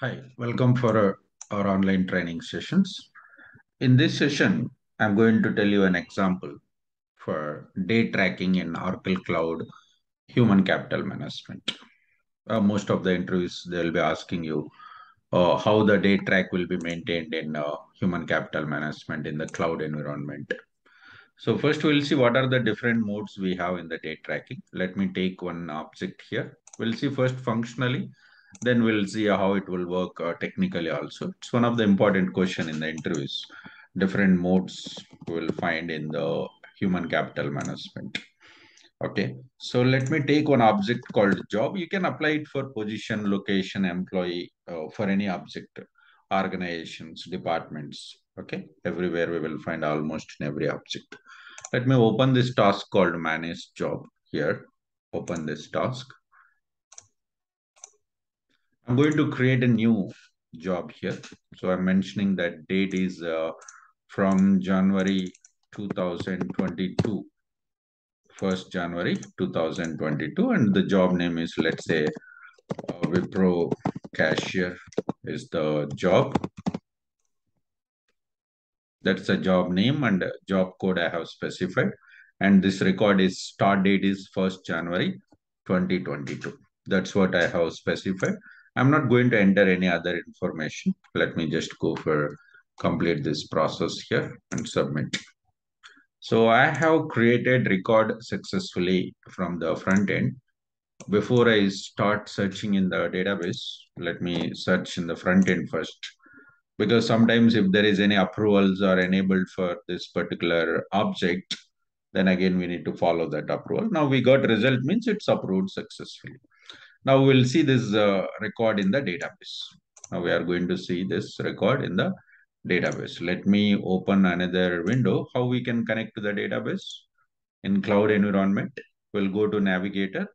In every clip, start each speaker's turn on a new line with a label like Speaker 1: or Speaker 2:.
Speaker 1: Hi, welcome for our, our online training sessions. In this session, I'm going to tell you an example for date tracking in Oracle Cloud Human Capital Management. Uh, most of the interviews, they'll be asking you uh, how the date track will be maintained in uh, Human Capital Management in the cloud environment. So first we'll see what are the different modes we have in the date tracking. Let me take one object here. We'll see first functionally then we'll see how it will work uh, technically also. It's one of the important question in the interviews. Different modes we'll find in the human capital management. Okay so let me take one object called job. You can apply it for position location employee uh, for any object organizations departments. Okay everywhere we will find almost in every object. Let me open this task called manage job here. Open this task I'm going to create a new job here. So I'm mentioning that date is uh, from January 2022, 1st January 2022, and the job name is, let's say, uh, Wipro Cashier is the job. That's the job name and job code I have specified. And this record is start date is 1st January 2022. That's what I have specified. I'm not going to enter any other information. Let me just go for complete this process here and submit. So I have created record successfully from the front end. Before I start searching in the database, let me search in the front end first. Because sometimes if there is any approvals are enabled for this particular object, then again we need to follow that approval. Now we got result means it's approved successfully. Now we'll see this uh, record in the database. Now we are going to see this record in the database. Let me open another window, how we can connect to the database in cloud environment. We'll go to navigator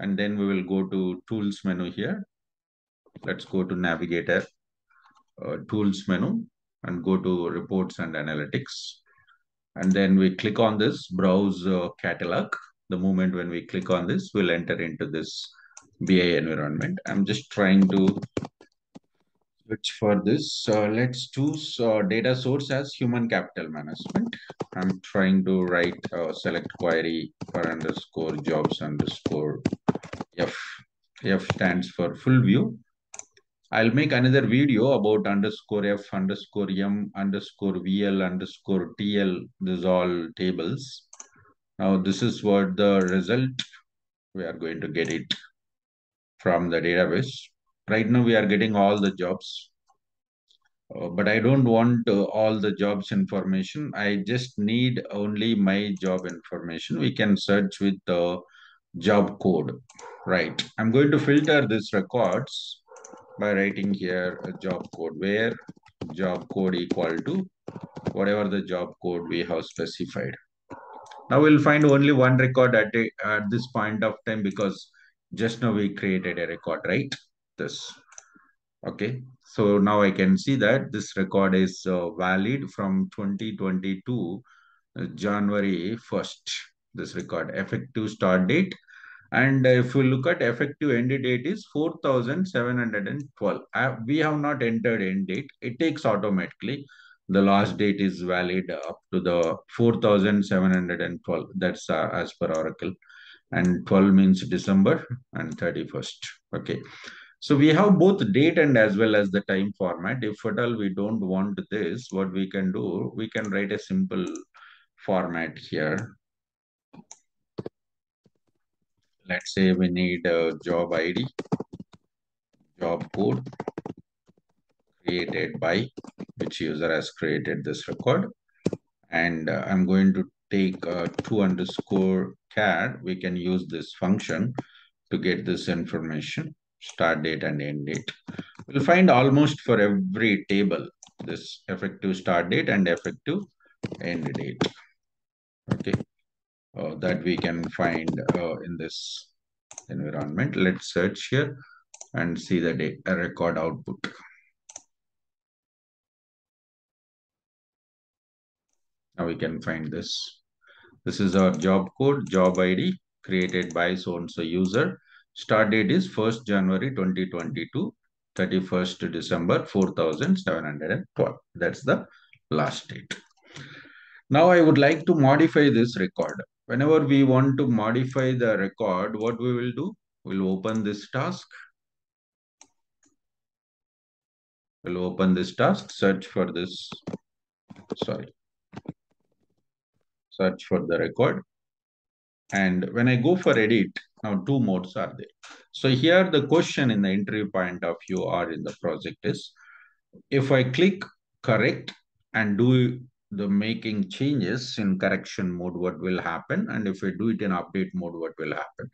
Speaker 1: and then we will go to tools menu here. Let's go to navigator uh, tools menu and go to reports and analytics. And then we click on this browse uh, catalog the moment when we click on this, we'll enter into this BI environment. I'm just trying to switch for this. Uh, let's choose uh, data source as human capital management. I'm trying to write uh, select query for underscore jobs underscore F. F stands for full view. I'll make another video about underscore F underscore M underscore VL underscore TL. These all tables. Now this is what the result we are going to get it from the database. Right now we are getting all the jobs, uh, but I don't want uh, all the jobs information. I just need only my job information. We can search with the job code, right? I'm going to filter this records by writing here a job code where job code equal to whatever the job code we have specified. Now we'll find only one record at, at this point of time because just now we created a record, right? This. Okay. So now I can see that this record is uh, valid from 2022 uh, January 1st. This record effective start date. And if we look at effective end date is 4,712. Uh, we have not entered end date. It takes automatically the last date is valid up to the 4712 that's uh, as per oracle. And 12 means december and 31st okay. So we have both date and as well as the time format. If at all we don't want this what we can do we can write a simple format here. Let's say we need a job id job code created by which user has created this record. And uh, I'm going to take uh, two underscore char. We can use this function to get this information, start date and end date. We'll find almost for every table, this effective start date and effective end date. Okay, uh, that we can find uh, in this environment. Let's search here and see the record output. Now we can find this. This is our job code, job ID created by so-and-so user. Start date is 1st January 2022. 31st December 4712. That's the last date. Now I would like to modify this record. Whenever we want to modify the record, what we will do? We'll open this task. We'll open this task, search for this, sorry, search for the record. And when I go for edit, now two modes are there. So here the question in the entry point of view or in the project is, if I click correct and do the making changes in correction mode, what will happen? And if I do it in update mode, what will happen?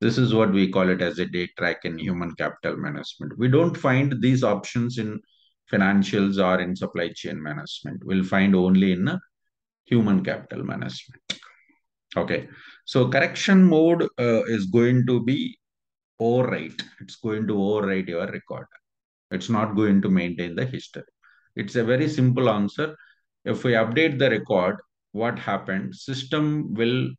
Speaker 1: This is what we call it as a date track in human capital management. We don't find these options in financials or in supply chain management. We'll find only in human capital management. Okay, so correction mode uh, is going to be overwrite. It's going to overwrite your record. It's not going to maintain the history. It's a very simple answer. If we update the record, what happened? System will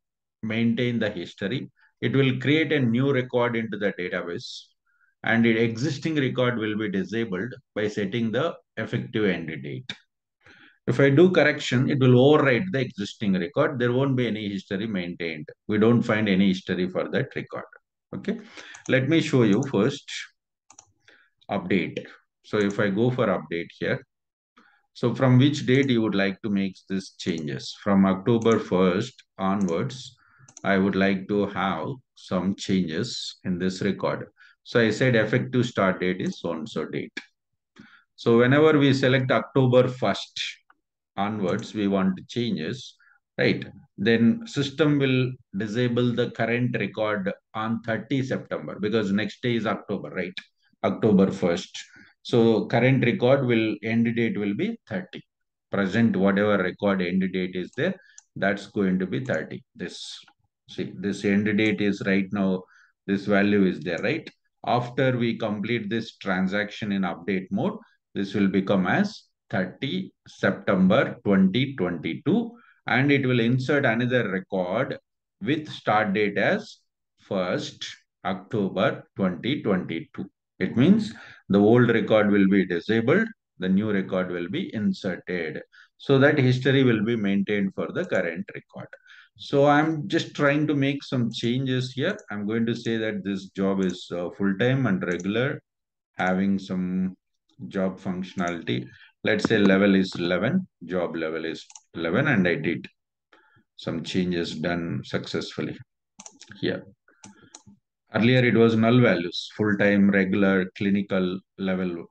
Speaker 1: maintain the history. It will create a new record into the database and the existing record will be disabled by setting the effective end date. If I do correction, it will overwrite the existing record. There won't be any history maintained. We don't find any history for that record. Okay. Let me show you first update. So if I go for update here, so from which date you would like to make these changes? From October 1st onwards, I would like to have some changes in this record. So I said effective start date is so-and-so date. So whenever we select October 1st, onwards we want changes, right? Then system will disable the current record on 30 September because next day is October, right? October 1st. So current record will end date will be 30. Present whatever record end date is there, that's going to be 30. This see this end date is right now, this value is there, right? After we complete this transaction in update mode, this will become as 30 September 2022 and it will insert another record with start date as 1st October 2022. It means the old record will be disabled, the new record will be inserted. So that history will be maintained for the current record. So I'm just trying to make some changes here. I'm going to say that this job is uh, full-time and regular, having some job functionality let's say level is 11 job level is 11 and i did some changes done successfully here. Earlier it was null values full-time regular clinical level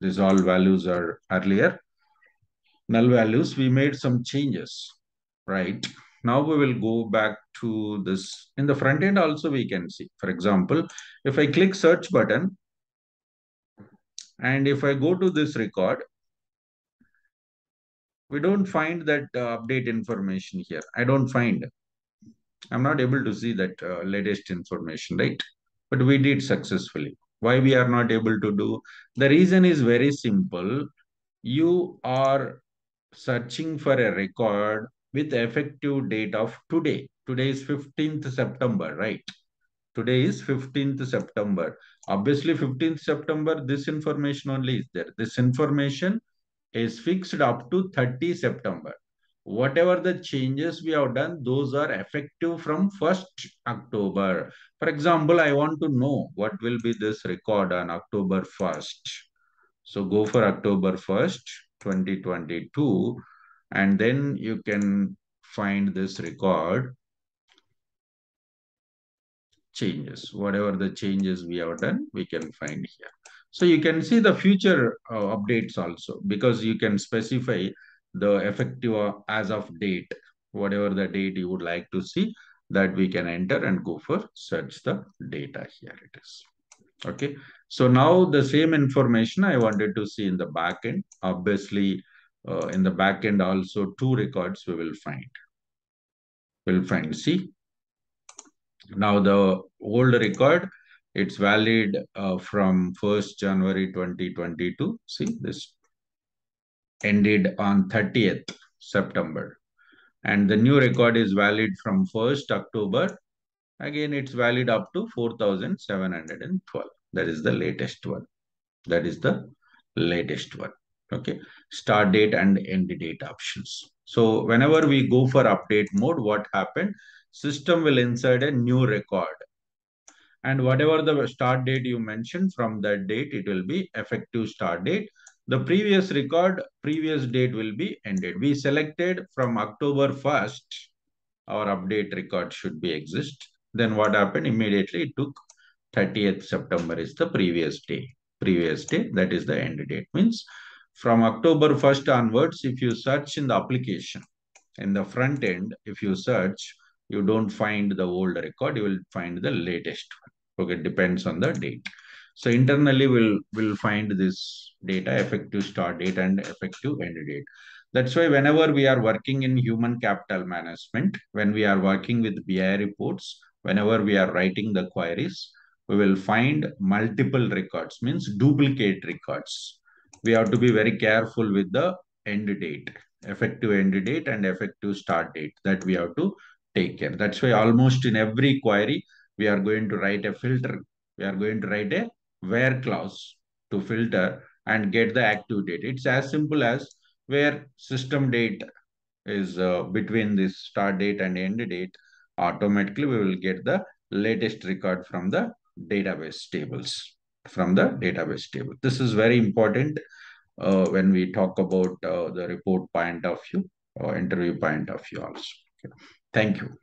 Speaker 1: these all values are earlier. Null values we made some changes right? Now we will go back to this. In the front end also we can see. For example if i click search button and if i go to this record we don't find that uh, update information here. I don't find. I'm not able to see that uh, latest information, right? But we did successfully. Why we are not able to do? The reason is very simple. You are searching for a record with effective date of today. Today is 15th September, right? Today is 15th September. Obviously, 15th September, this information only is there. This information is fixed up to 30 September. Whatever the changes we have done, those are effective from 1st October. For example, I want to know what will be this record on October 1st. So go for October 1st, 2022, and then you can find this record changes. Whatever the changes we have done, we can find here. So you can see the future uh, updates also because you can specify the effective uh, as of date, whatever the date you would like to see that we can enter and go for search the data here it is. Okay. So now the same information I wanted to see in the backend. Obviously, uh, in the backend also two records we will find. We'll find. See, now the old record it's valid uh, from 1st January 2022. See this ended on 30th September. And the new record is valid from 1st October. Again, it's valid up to 4,712. That is the latest one. That is the latest one. Okay. Start date and end date options. So whenever we go for update mode, what happened? System will insert a new record. And whatever the start date you mentioned from that date, it will be effective start date. The previous record, previous date will be ended. We selected from October 1st, our update record should be exist. Then what happened? Immediately it took 30th September is the previous day. Previous day, that is the end date. Means from October 1st onwards, if you search in the application, in the front end, if you search, you don't find the old record, you will find the latest one. Okay, depends on the date. So internally, we'll, we'll find this data, effective start date and effective end date. That's why whenever we are working in human capital management, when we are working with BI reports, whenever we are writing the queries, we will find multiple records, means duplicate records. We have to be very careful with the end date, effective end date and effective start date that we have to take care. That's why almost in every query, we are going to write a filter. We are going to write a where clause to filter and get the active date. It's as simple as where system date is uh, between this start date and end date, automatically we will get the latest record from the database tables, from the database table. This is very important uh, when we talk about uh, the report point of view or interview point of view also. Okay. Thank you.